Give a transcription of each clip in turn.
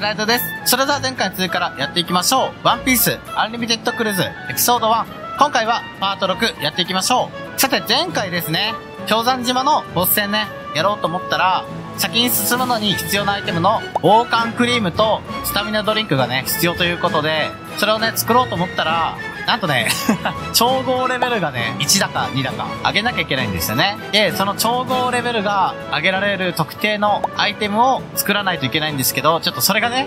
プライドです。それでは前回の続きからやっていきましょう。ワンピースアンリミテッドクルーズエピソード1。今回はパート6やっていきましょう。さて前回ですね、氷山島のボス戦ね、やろうと思ったら、先に進むのに必要なアイテムの王冠クリームとスタミナドリンクがね、必要ということで、それをね、作ろうと思ったら、なんとね、調合レベルがね、1だか2だか上げなきゃいけないんですよね。で、その調合レベルが上げられる特定のアイテムを作らないといけないんですけど、ちょっとそれがね、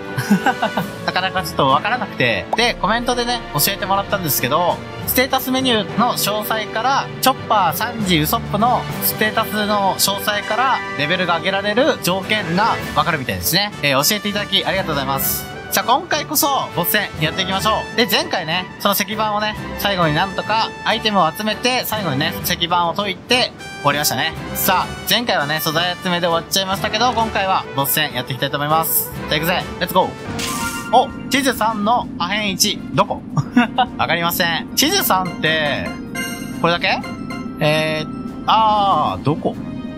なかなかちょっとわからなくて、で、コメントでね、教えてもらったんですけど、ステータスメニューの詳細から、チョッパー3時ウソップのステータスの詳細からレベルが上げられる条件がわかるみたいですね。えー、教えていただきありがとうございます。じゃあ今回こそボス戦やっていきましょう。で、前回ね、その石板をね、最後になんとかアイテムを集めて、最後にね、石板を解いて、終わりましたね。さあ、前回はね、素材集めで終わっちゃいましたけど、今回はボス戦やっていきたいと思います。じゃあ行くぜレッツゴーお、地図さんのアヘン1、どこ？わかりません。地図さんって、これだけ？えー、あー、どこ？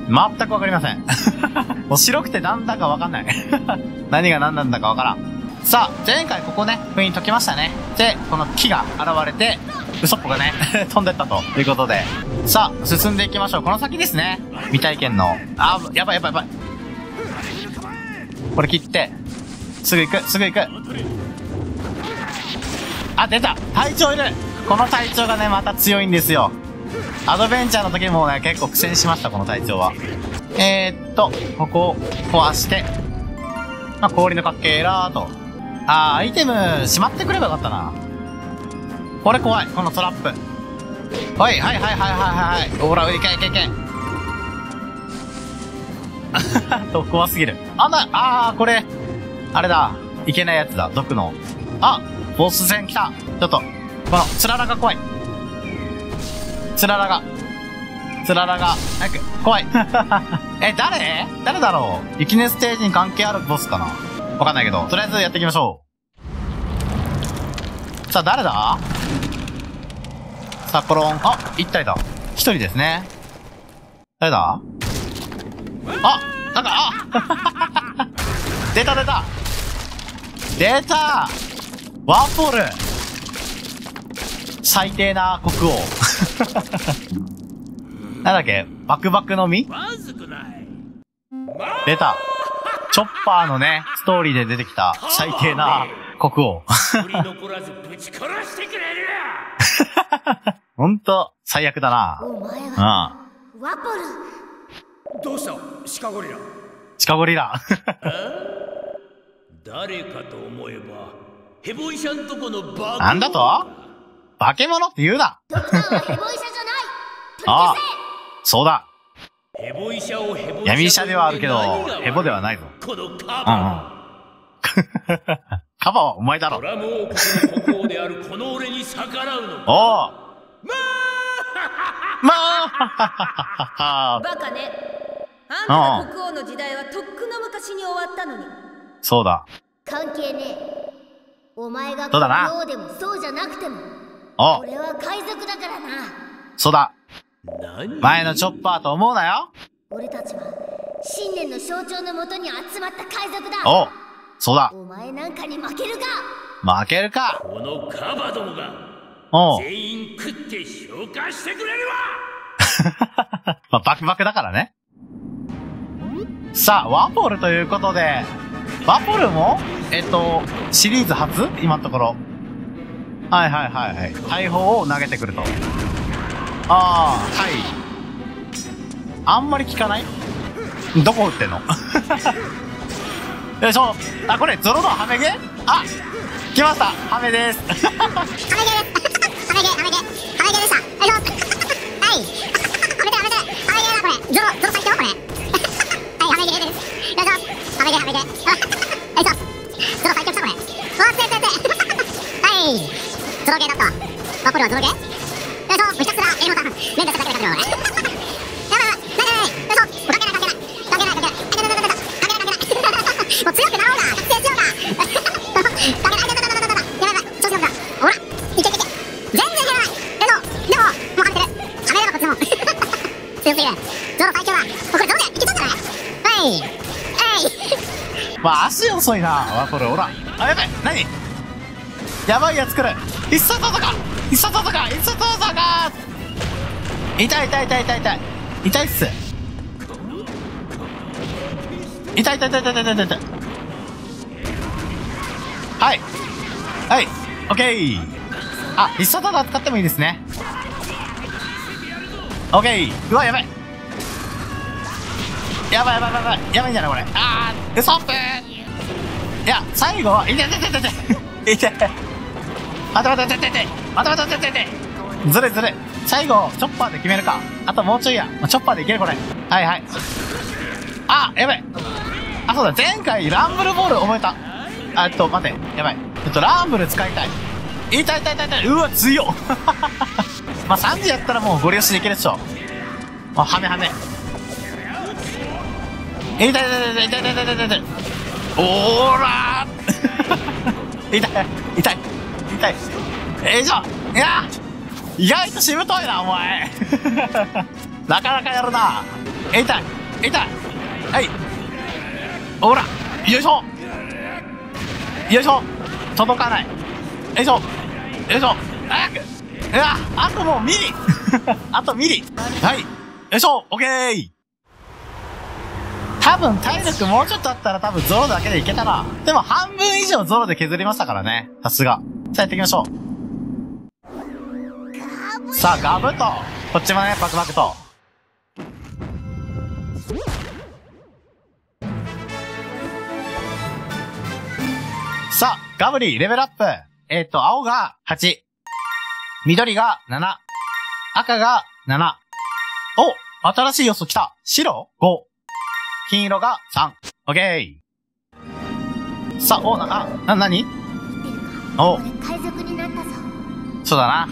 全くわかりません。白くてなんだかわかんない 何が何なんだかわからん。さあ、前回ここね、封印解きましたね。で、この木が現れて、ウソップがね、飛んでったということで。さあ、進んでいきましょう。この先ですね。未体験の。あ、やばいやばいやばい。これ切って。すぐ行く、すぐ行く。あ、出た隊長いるこの隊長がね、また強いんですよ。アドベンチャーの時もね、結構苦戦しました、この隊長は。えー、っと、ここを壊して、まあ、氷のかけらーと。あー、アイテム、しまってくればよかったな。これ怖い、このトラップ。はい、はい、はい、はい、はい、はい。ほら、いけ、いけ、いけ。と、怖すぎる。あな、あー、これ、あれだ。いけないやつだ、毒の。あ、ボス戦来た。ちょっと、この、つららが怖い。つららが。つららが、早く、怖い。え、誰？誰だろう？雪ねステージに関係あるボスかな？わかんないけど、とりあえずやっていきましょう。さあ、誰だ？さあコロン。あ、一体だ。一人ですね。誰だ？あ、なんか、あ！出た出た。出た！ワンポール。最低な国王。なんだっけ？バクバクの実？出た。チョッパーのね、ストーリーで出てきた最低な国王。ほんと、最悪だな。うん。ワポル。どうした？シカゴリラ。シカゴリラ。誰かと思えば、ヘボイシャんとこのバカ。なんだと？化け物って言うな。ああ、そうだ。ヘボ医者をヘボ闇医者ではあるけど、ヘボではないぞ。このカバー。うんうん。カバーはお前だろ。ドラム王国の国王であるこの俺に逆らうのおうまあ まあ バカね。あんたの国王の時代はとっくの昔に終わったのに。そうだ。関係ねえ。お前が国王でもそうじゃなくても。俺は海賊だからな。そうだ。前のチョッパーと思うなよ。俺たちは新年の象徴のもとに集まった海賊だ。おそうだ。お前なんかに負けるか？負けるか。このカバどもが全員食って消化してくれるわ！まあ、バクバクだからね。さあワポールということでワポールもえっとシリーズ初？今のところ。はいはいはいはい。大砲を投げてくると。ああはい。あんまり聞かない？どこ打ってんの？よいしょあこれゾロのハメゲあ来ました。ハメです。ハメゲハメゲハメゲハメゲでしたよい。しょはいハメゲハメゲハメゲだこれゾロゾロ先はこれはいハメゲですよいしょハメゲハメゲよいしゾロ最強したこれ。わっせせせはい。ゾロ毛だったわ。あこれはゾロ毛ひたすらんかなななんなまあ足遅いな。あこれほらあやば何？やばいやつ来る。必殺技か必殺技か必殺技か痛い痛い痛い痛い痛い。痛いっす。痛い痛い痛い痛い痛い痛い痛い。はい。はい。オッケー。あ、必殺技使ってもいいですね。オッケー。うわ、やばい。やばいやばいやばい。やばいんじゃないこれ。あー、ウソップいや、最後は、いててててて。いて。待て待て待て待て待て待て待て待てずるずる。最後、チョッパーで決めるか。あともうちょいや。チョッパーでいけるこれ。はいはい。あ、やばい。あ、そうだ、前回ランブルボール覚えた。あ、っと、待て。やばい。えっと、ランブル使いたい。痛い痛い痛い痛い。うわ、強っ。まあ、3時やったらもうゴリ押しできるでしょ。あ、はめはめ。痛い痛い痛い痛い痛い痛い痛い痛い。おーらー 痛い痛い痛い。えいしょいや意外としぶといな、お前。なかなかやるな。痛い痛いはい。ほらよいしょよいしょ届かない。よいしょよいしょ早くうわあともうミリあとミリはいよいしょオッケー多分体力もうちょっとあったら多分ゾロだけでいけたな。でも半分以上ゾロで削りましたからね。さすが。さあやっていきましょう。さあ、ガブと。こっちもね、バクバクと。さあ、ガブリー、レベルアップ。えっ、ー、と、青が8。緑が7。赤が7。お新しい要素来た白 ?5。金色が3。オッケー。さあ、お、な、あ、な、なにお海賊になったぞ。そうだな。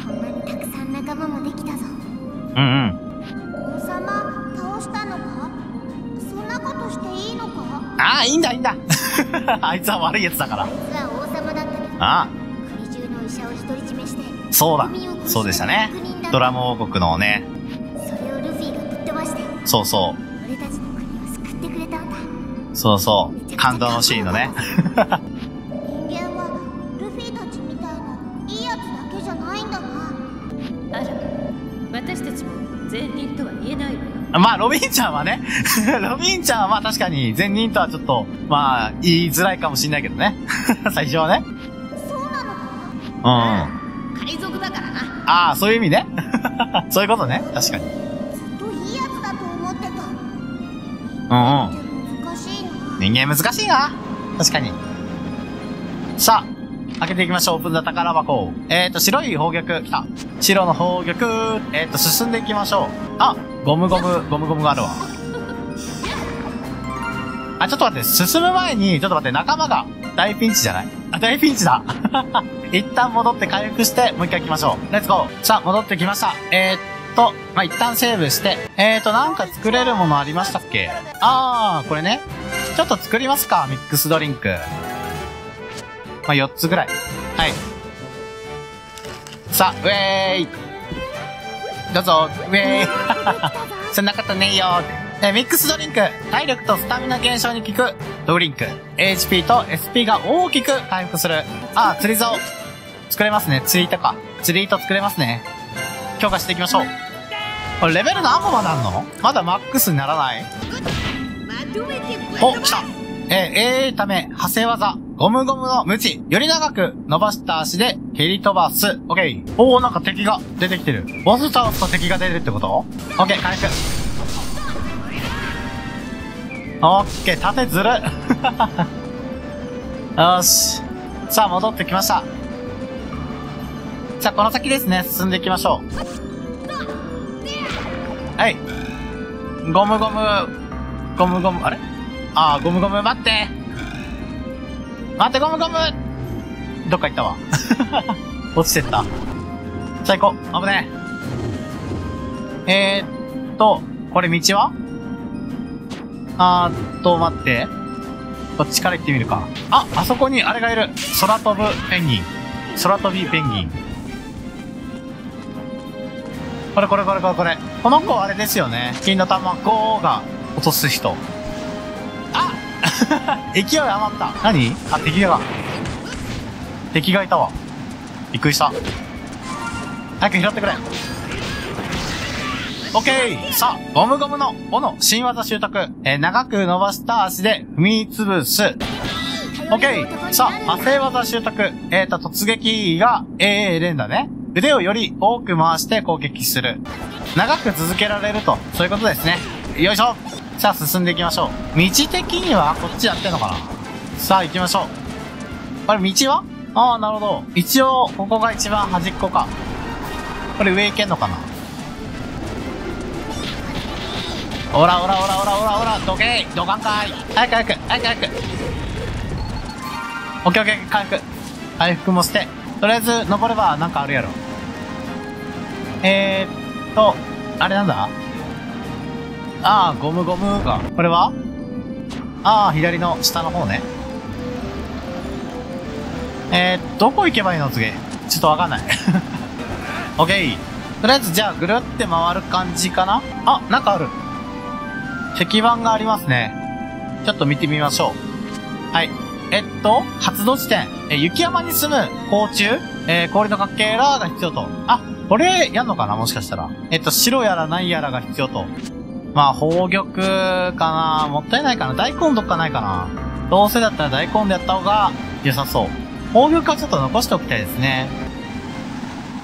たくさん仲間もできたぞ。うんうん。王様、倒したのか？そんなことしていいのか？ああ、いいんだ、いいんだ。あいつは悪いやつだから。あいつは王様だったけど。ああ。国中の医者を独り占めして。そうだ。そうでしたね。ドラム王国のね。それをルフィがぶっ飛ばして。そうそう。俺たちのそうそう。感動のシーンのね。たちも善人とは言えないわよ。まあ、ロビンちゃんはね。ロビンちゃんはまあ確かに善人とはちょっと、まあ、言いづらいかもしんないけどね。最初はね。そうなのかうん。海賊だからな。ああ、そういう意味ね。そういうことね。確かに。ずっといいやつだと思ってた。うんうん。人間難しいな。確かに。さあ、開けていきましょう。オープンザ宝箱。えっ、ー、と、白い宝玉、来た。白の宝玉。えっ、ー、と、進んでいきましょう。あ、ゴムゴム、ゴムゴムがあるわ。あ、ちょっと待って、進む前に、ちょっと待って、仲間が大ピンチじゃない？あ、大ピンチだ。一旦戻って回復して、もう一回行きましょう。レッツゴー。さあ、戻ってきました。えー、っと、まあ、一旦セーブして、えーと、なんか作れるものありましたっけ？あー、これね。ちょっと作りますか、ミックスドリンク。まあ、4つぐらい。はい。さあ、ウェーイどうぞ、ウェーイ そんなことねえよえミックスドリンク。体力とスタミナ減少に効くドリンク。HP と SP が大きく回復する。ああ、釣り竿。作れますね。釣り糸か。釣り糸作れますね。強化していきましょう。これレベル何個まであんの？まだマックスにならない？お、来たえー、えー、ため、派生技。ゴムゴムの無知。より長く伸ばした足で蹴り飛ばす。オッケー。おー、なんか敵が出てきてる。ボス倒すと敵が出るってこと？オッケー、回復。オッケー、縦ずる。よし。さあ、戻ってきました。さあ、この先ですね、進んでいきましょう。はい。ゴムゴム、ゴムゴム、あれ？あー、ゴムゴム、待って待って、ゴムゴムどっか行ったわ。落ちてった。さあ行こう。危ねえ。えーっと、これ道は？あーっと、待って。こっちから行ってみるか。あ、あそこにあれがいる。空飛ぶペンギン。空飛びペンギン。これこれこれこれこれ。この子あれですよね。金の卵が落とす人。あ 勢い余った。何？あ、敵が。敵がいたわ。びっくりした。早く拾ってくれ。オッケーさあ、ゴムゴムの斧、新技習得。えー長く伸ばした足で踏み潰す。オッケーさあ、派生技習得。えーと、突撃が AA 連打ね。腕をより多く回して攻撃する。長く続けられると、そういうことですね。よいしょさあ、進んでいきましょう。道的にはこっちやってんのかなさあ、行きましょう。あれ、道は？ああ、なるほど。一応、ここが一番端っこか。これ上行けんのかなおらおらおらおらおらおら、どけいどかんかい早く早く早く早くオッケーオッケー、回復。回復もして。とりあえず、登ればなんかあるやろ。えーっと、あれなんだ？ああ、ゴムゴムが。これは？ああ、左の下の方ね。えー、どこ行けばいいの？次。ちょっとわかんない。オッケー。とりあえずじゃあぐるって回る感じかな？あ、なんかある。石板がありますね。ちょっと見てみましょう。はい。えっと、発動地点。え、雪山に住む甲虫えー氷のかけらが必要と。あ、これ、やんのかな？もしかしたら。えっと、白やらないやらが必要と。まあ、宝玉かなもったいないかな大根どっかないかなどうせだったら大根でやった方が良さそう。宝玉はちょっと残しておきたいですね。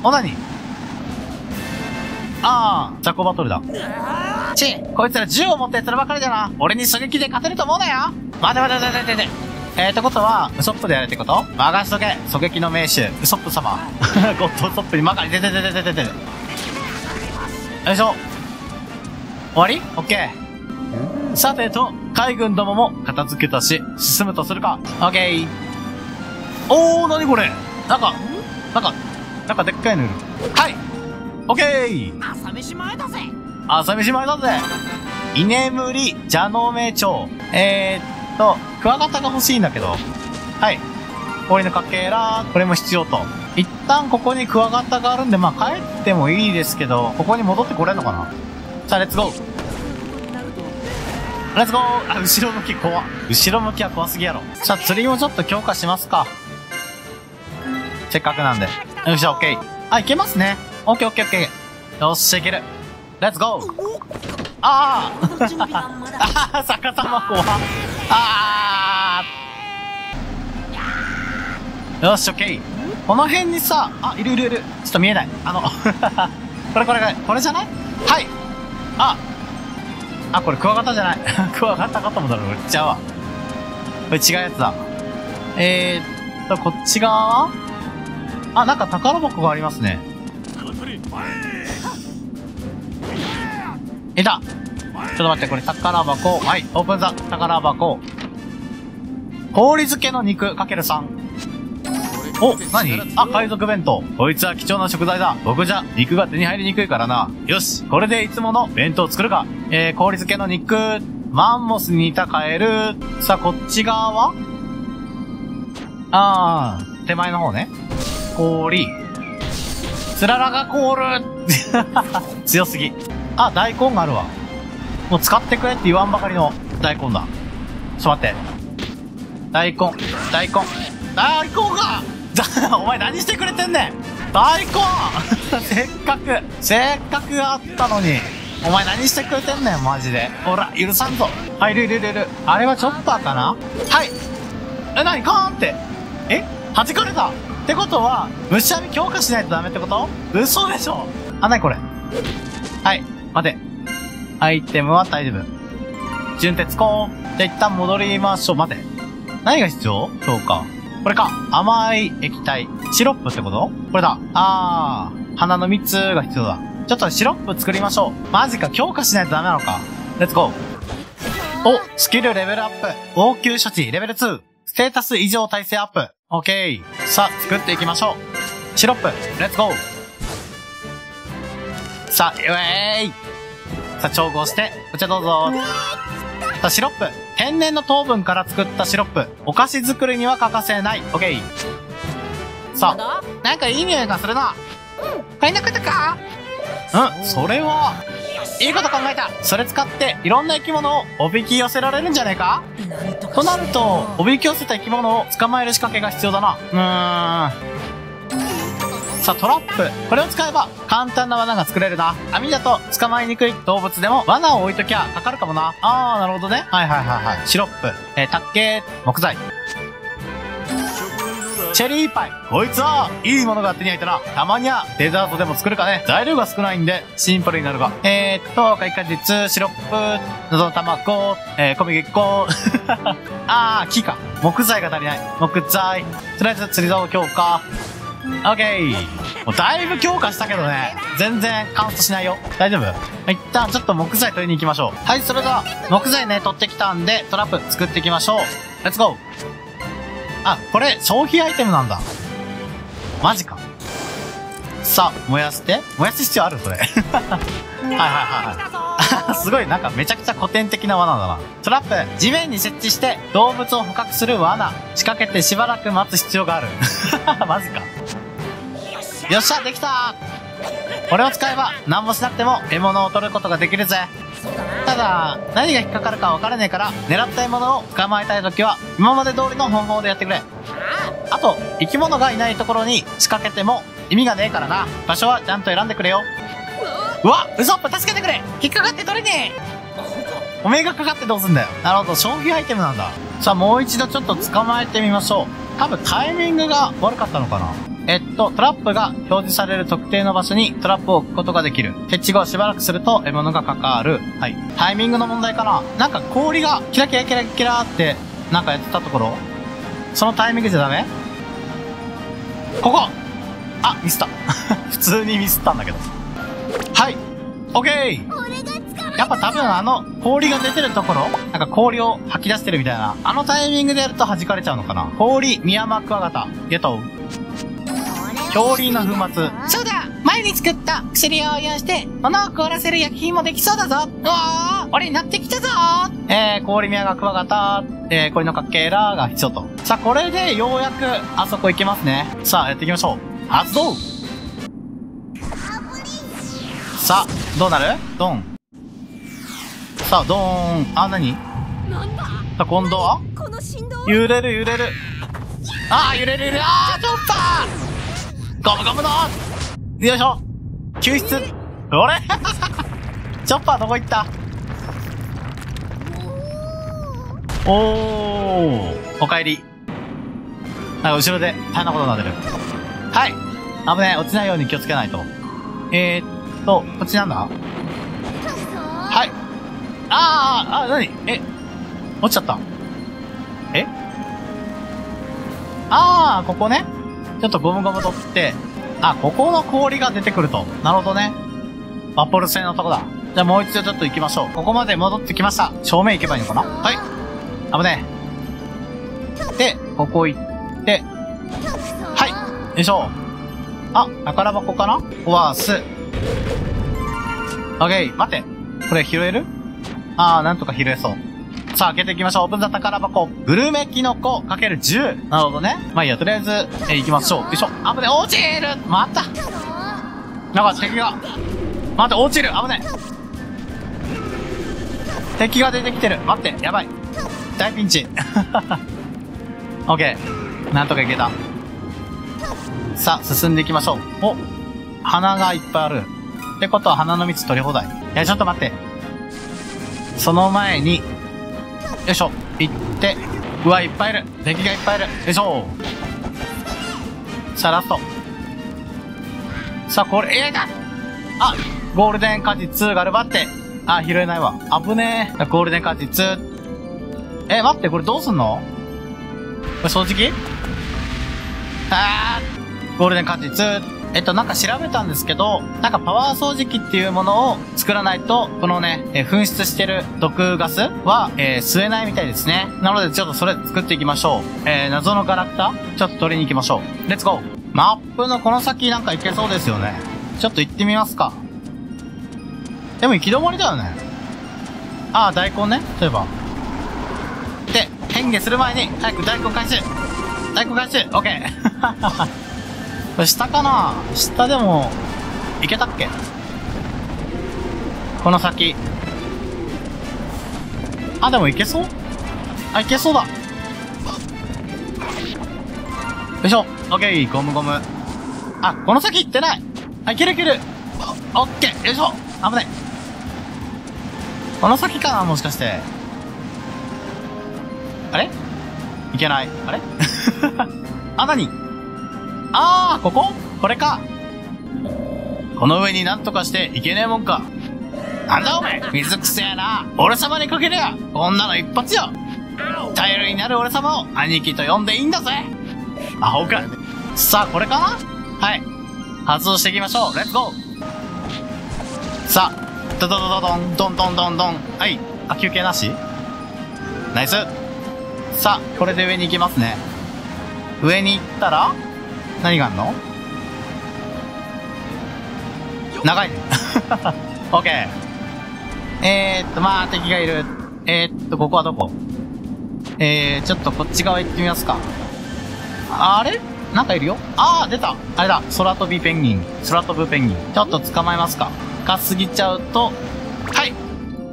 お、なにああ、ザコバトルだ。ちこいつら銃を持った奴らばかりだな。俺に狙撃で勝てると思うなよ待て待て待て待て待て。えー、ってことは、ウソップでやるってこと？任しとけ狙撃の名手、ウソップ様。ゴッドウソップにまかり、ててててててて。よいしょ。終わり？オッケー。さてと、海軍どもも片付けたし、進むとするか。オッケー。おー、なにこれ？なんか、なんか、なんかでっかいのいる。はいオッケー朝飯前だぜ朝飯前だぜ居眠り、蛇の目蝶。えー、っと、クワガタが欲しいんだけど。はい。氷のかけら、これも必要と。一旦ここにクワガタがあるんで、まあ帰ってもいいですけど、ここに戻ってこれんのかな？さあ、レッツゴーレッツゴーあ、後ろ向き怖後ろ向きは怖すぎやろ。さあ、釣りもちょっと強化しますか。せっかくなんで。よっしゃ、オッケー。あ、いけますね。オッケーオッケーオッケー。よっしゃ、いける。レッツゴーああああ、逆さま怖ああよし、オッケー。この辺にさ、あ、いるいるいる。ちょっと見えない。あの、これこれこれ、これじゃない？はい。あ、あ、これクワガタじゃない。クワガタかと思ったらこれちゃうわ。これ違うやつだ。えーっと、こっち側は？あ、なんか宝箱がありますね。いたちょっと待って、これ宝箱。はい、オープンザ、宝箱。氷漬けの肉かける3。お、何？あ、海賊弁当。こいつは貴重な食材だ。僕じゃ、肉が手に入りにくいからな。よし、これでいつもの弁当を作るか。えー、氷漬けの肉、マンモスに似たカエル。さあ、こっち側は？あー、手前の方ね。氷。つららが凍る 強すぎ。あ、大根があるわ。もう使ってくれって言わんばかりの大根だ。ちょっと待って。大根、大根、大根が お前何してくれてんねん大根 せっかく、せっかくあったのに。お前何してくれてんねんマジで。ほら、許さんぞ。はい、いるいるいる。あれはチョッパーかなはい。え、なにカーンって。え？弾かれたってことは、虫網強化しないとダメってこと？嘘でしょあ、なにこれ？はい、待て。アイテムは大丈夫。純鉄コーン。じゃ一旦戻りましょう。待て。何が必要？そうか。これか。甘い液体。シロップってこと？これだ。あー。花の蜜が必要だ。ちょっとシロップ作りましょう。マジか、強化しないとダメなのか。レッツゴー。お、スキルレベルアップ。応急処置レベル2。ステータス異常耐性アップ。オッケー。さあ、作っていきましょう。シロップ、レッツゴー。さあ、ウェーイさあ、調合して、こちらどうぞ。さあ、シロップ。天然の糖分から作ったシロップ。お菓子作りには欠かせない。オッケー。さあ、なんかいい匂いがするな。うん。これのことか？うん、それは、いいこと考えたそれ使っていろんな生き物をおびき寄せられるんじゃねえか？となると、おびき寄せた生き物を捕まえる仕掛けが必要だな。うーん。さ、トラップ。これを使えば、簡単な罠が作れるな。網だと捕まえにくい動物でも、罠を置いときゃかかるかもな。あー、なるほどね。はいはいはいはい。シロップ。えー、竹、木材。チェリーパイ。こいつは、いいものが手に入ったな。たまには、デザートでも作るかね。材料が少ないんで、シンプルになるが。えーっと、開花実、シロップ、謎の卵、えー、小麦粉。あー、木か。木材が足りない。木材。とりあえず釣り竿強化。オッケー。もうだいぶ強化したけどね。全然カウントしないよ。大丈夫？一旦ちょっと木材取りに行きましょう。はい、それでは、木材ね、取ってきたんで、トラップ作っていきましょう。レッツゴーあ、これ、消費アイテムなんだ。マジか。さあ、燃やして。燃やす必要ある？それ。はいはいはいはい。すごい、なんかめちゃくちゃ古典的な罠だな。トラップ、地面に設置して動物を捕獲する罠。仕掛けてしばらく待つ必要がある。マジか。よっしゃ、できたこれを使えば、何もしなくても獲物を取ることができるぜ。ただ、何が引っかかるか分からねえから、狙った獲物を捕まえたいときは、今まで通りの方法でやってくれ。あと、生き物がいないところに仕掛けても意味がねえからな。場所はちゃんと選んでくれよ。うわウソップ助けてくれ引っかかって取れねえおめえがかかってどうすんだよ。なるほど、消費アイテムなんだ。さあ、もう一度ちょっと捕まえてみましょう。多分タイミングが悪かったのかなえっと、トラップが表示される特定の場所にトラップを置くことができる。設置後しばらくすると獲物がかかる。はい。タイミングの問題かな？なんか氷がキラキラキラキラってなんかやってたところ？そのタイミングじゃダメ？ここあ、ミスった。普通にミスったんだけど。はい。オッケーやっぱ多分あの、氷が出てるところ？なんか氷を吐き出してるみたいな。あのタイミングでやると弾かれちゃうのかな？氷、ミヤマクワガタ。ゲット。恐竜の粉末。そうだ前に作った薬を応用して、物を凍らせる薬品もできそうだぞうわー俺になってきたぞえー、氷宮がクワガタ、えー、氷のかけらが必要と。さあ、これでようやくあそこ行けますね。さあ、やっていきましょう。発動さあ、どうなる？ドン。さあ、ドーン。あ、なになんだ？さあ、今度は？この振動？揺れる揺れる。あー、揺れる揺れる。あー、ちょっとゴムゴムのよいしょ救出あれ？チョッパーどこ行った？おー、お帰り。なんか後ろで大変なことになってる。はい。危ねえ、落ちないように気をつけないと。えーっと、こっちなんだ？はい。あー、あ、なにえ、落ちちゃった。え？あー、ここね。ちょっとゴムゴム取って、あ、ここの氷が出てくると。なるほどね。バポル製のとこだ。じゃあもう一度ちょっと行きましょう。ここまで戻ってきました。正面行けばいいのかな？はい。危ねえ。で、ここ行って、はい。よいしょ。あ、宝箱かな？フォアス。オッケー、待って。これ拾える？あー、なんとか拾えそう。さあ、開けていきましょう。オープンザ宝箱。グルメキノコかける10。なるほどね。まあいいや、とりあえず、え行きましょう。よいしょ。危ね、落ちるまたなんか敵が。待って、落ちる危ない。敵が出てきてる。待って、やばい。大ピンチ。オッケー。なんとかいけた。さあ、進んでいきましょう。お花がいっぱいある。ってことは花の蜜取り放題。いや、ちょっと待って。その前に、よいしょ。行って、うわ、いっぱいいる。敵がいっぱいいる。よいしょ。さあ、ラスト。さあ、これ、えーだあ、ゴールデン果実、ガルバって。あ、拾えないわ。危ねえ。ゴールデン果実。え、待って、これどうすんの？これ掃除機？あー、ゴールデン果実。えっと、なんか調べたんですけど、なんかパワー掃除機っていうものを作らないと、このね、えー噴出してる毒ガスは、えー吸えないみたいですね。なので、ちょっとそれ作っていきましょう。えー、謎のガラクタちょっと取りに行きましょう。レッツゴーマップのこの先なんか行けそうですよね。ちょっと行ってみますか。でも行き止まりだよね。ああ、大根ね。例えば。で、変化する前に、早く大根回収大根回収オッケーこれ下かな？下でも、いけたっけ？この先。あ、でもいけそう？あ、いけそうだ。よいしょ。オッケー、ゴムゴム。あ、この先行ってない。あ、いけるいける。オッケー、よいしょ。危ない。この先かなもしかして。あれ？いけない。あれ？あ、なにあー、ここ？これか。この上になんとかしていけねえもんか。なんだおめえ水くせえな。俺様にかけりゃ、こんなの一発よ。頼りになる俺様を兄貴と呼んでいいんだぜ。アホか。さあ、これかな？はい。発動していきましょう。レッツゴーさあ、ドドドドン、ドンドンドンドン。はい。あ、休憩なし？ナイス。さあ、これで上に行きますね。上に行ったら、何があんの？長いね。オッケー。えーっと、まあ、敵がいる。えーっと、ここはどこ？えー、ちょっとこっち側行ってみますか。あれ？なんかいるよあー、出たあれだ空飛びペンギン。空飛ぶペンギン。ちょっと捕まえますか。深すぎちゃうと、はい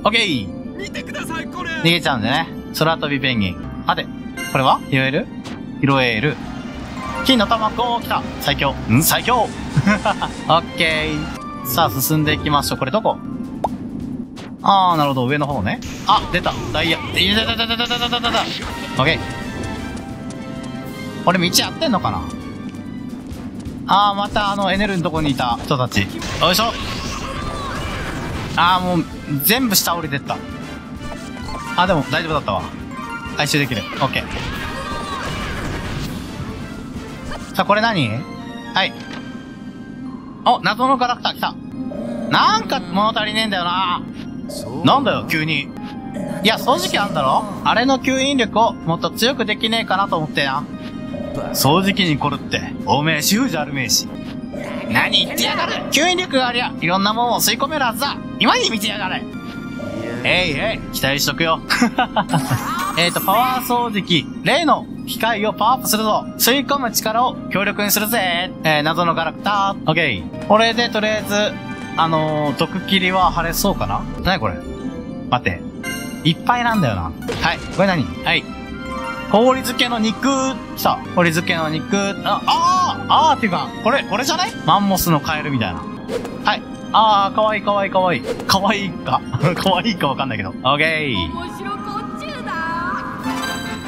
オッケー見てくださいこれ逃げちゃうんでね。空飛びペンギン。あて、これは？拾える？拾える。金の玉5来た最強ん？最強オッケーさあ、進んでいきましょう。これどこ？あー、なるほど。上の方ね。あ、出た。ダイヤ。いたたたたたたたたたた。オッケー。俺道やってんのかな？あー、またあの、エネルのとこにいた人たち。よいしょ。あー、もう、全部下降りてった。あ、でも大丈夫だったわ。回収できる。オッケー。さあ、これ何？はい。お、謎のガラクタ来た。なんか物足りねえんだよな。なんだよ、急に。いや、掃除機あんだろ？あれの吸引力をもっと強くできねえかなと思ってな。掃除機にこるって、おめえ主婦じゃあるめえし。何言ってやがる？吸引力がありゃ、いろんなもんを吸い込めるはずだ今に見てやがれえいえい、期待しとくよ。えっと、パワー掃除機、例の機械をパワーアップするぞ。吸い込む力を強力にするぜ。えー、謎のガラクタオッケー。これでとりあえず、あのー、毒切りは晴れそうかな？なにこれ？待って。いっぱいなんだよな。はい。これ何？はい。氷漬けの肉、来た。氷漬けの肉、あ、あーあーっていうか、これ、これじゃない？マンモスのカエルみたいな。はい。あー、かわいいかわいいかわいい。かわいいか。かわいいかわかんないけど。オッケー。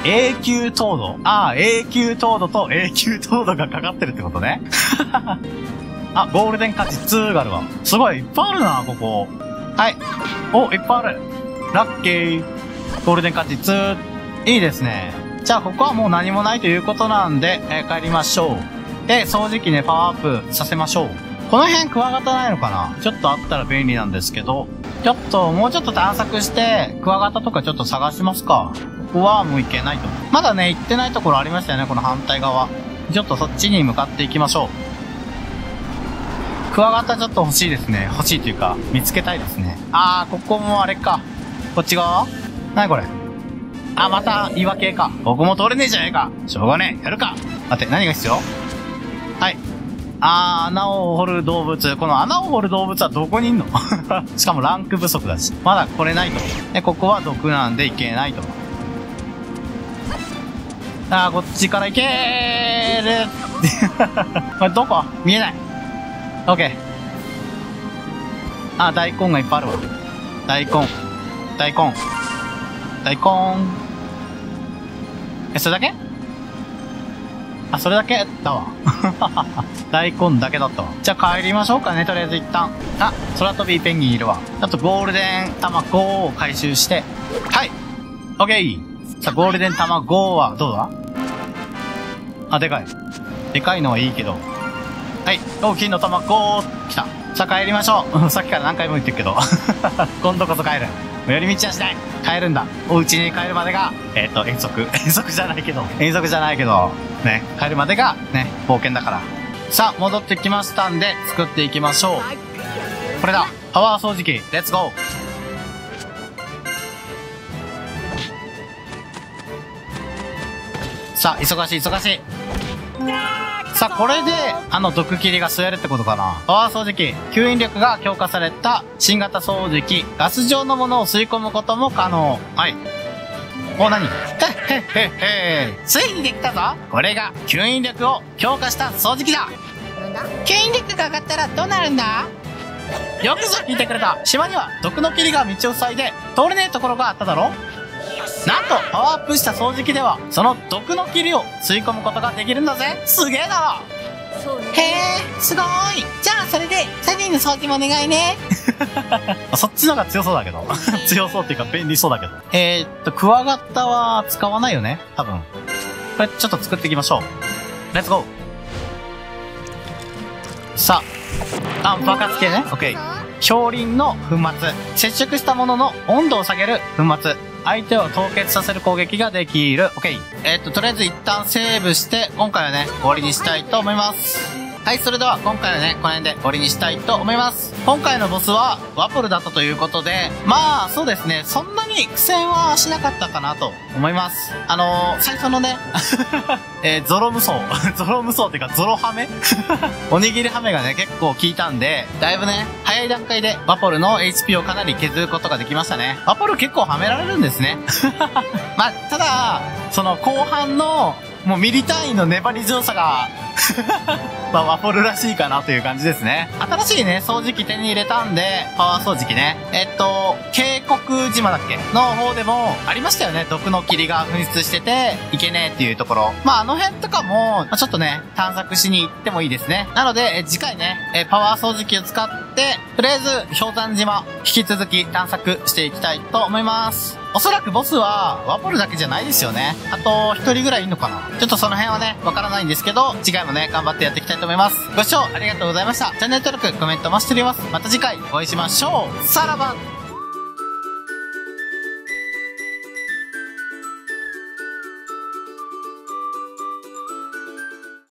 面白こっちゅうだ永久凍土ああ、永久凍土と永久凍土がかかってるってことね。あ、ゴールデンカチ2があるわ。すごい、いっぱいあるな、ここ。はい。お、いっぱいある。ラッキー。ゴールデンカチ2。いいですね。じゃあ、ここはもう何もないということなんで、えー帰りましょう。で、掃除機ね、パワーアップさせましょう。この辺クワガタないのかな？ちょっとあったら便利なんですけど、ちょっと、もうちょっと探索して、クワガタとかちょっと探しますか。ここはもう行けないと。まだね、行ってないところありましたよね、この反対側。ちょっとそっちに向かっていきましょう。クワガタちょっと欲しいですね。欲しいというか、見つけたいですね。あー、ここもあれか。こっち側？なにこれ？あ、また岩系か。ここも通れねえじゃねえか。しょうがねえ。やるか。待って、何が必要？あー、穴を掘る動物。この穴を掘る動物はどこにいんの？しかもランク不足だし。まだ来れないと。で、ここは毒なんでいけないと。あー、こっちから行けーる これどこ？見えない。オッケー。あ、大根がいっぱいあるわ。大根。大根。大根。え、それだけ？あ、それだけ？だわ。大根だけだったわ。じゃあ帰りましょうかね、とりあえず一旦。あ、空飛びペンギンいるわ。あとゴールデン卵を回収して。はいオッケーさあ、ゴールデン卵はどうだ？あ、でかい。でかいのはいいけど。はい。お、金の卵来た。さあ帰りましょう。さっきから何回も言ってるけど。今度こそ帰る。寄り道はしない。帰るんだ。お家に帰るまでが、えっ、と、遠足。遠足じゃないけど。遠足じゃないけど、ね。帰るまでが、ね、冒険だから。さあ、戻ってきましたんで、作っていきましょう。これだ。パワー掃除機。レッツゴー。さあ、忙しい、忙しい。さあ、これで、あの毒切りが吸えるってことかな？パワー掃除機。吸引力が強化された新型掃除機。ガス状のものを吸い込むことも可能。はい。お、なにへっへっへっへ。ついにできたぞこれが吸引力を強化した掃除機だなんだ？吸引力が上がったらどうなるんだ？よくぞ聞いてくれた島には毒の霧が道を塞いで通れねえところがあっただろ？なんとパワーアップした掃除機ではその毒の霧を吸い込むことができるんだぜ。すげえだそうね。ろへえすごい。じゃあそれでサニーの掃除もお願いね。そっちのが強そうだけど。強そうっていうか便利そうだけど。えー、っとクワガタは使わないよね。多分。これちょっと作っていきましょう。レッツゴー。さあ、あ、爆発系ね。オッケー。氷輪の粉末。接触したものの温度を下げる粉末。相手を凍結させる攻撃ができる。オッケー。えーっと、とりあえず一旦セーブして、今回はね、終わりにしたいと思います。はい、それでは今回はね、この辺で終わりにしたいと思います。今回のボスはワポルだったということで、まあ、そうですね、そんなに苦戦はしなかったかなと思います。あのー、最初のね、えーゾロ無双。ゾロ無双っていうか、ゾロハメ？おにぎりハメがね、結構効いたんで、だいぶね、早い段階でワポルの HP をかなり削ることができましたね。ワポル結構はめられるんですね。まあ、ただ、その後半の、もうミリ単位の粘り強さが、まあ、ワポルらしいかなという感じですね。新しいね、掃除機手に入れたんで、パワー掃除機ね。えっと、渓谷島だっけ？の方でも、ありましたよね。毒の霧が噴出してて、いけねえっていうところ。まあ、あの辺とかも、まちょっとね、探索しに行ってもいいですね。なので、え次回ね、えパワー掃除機を使って、とりあえず、氷山島、引き続き探索していきたいと思います。おそらくボスは、ワポルだけじゃないですよね。あと、一人ぐらいいんのかなちょっとその辺はね、わからないんですけど、次回もね、頑張ってやっていきたいと思います。ご視聴ありがとうございました。チャンネル登録、コメントもしております。また次回お会いしましょう。さらば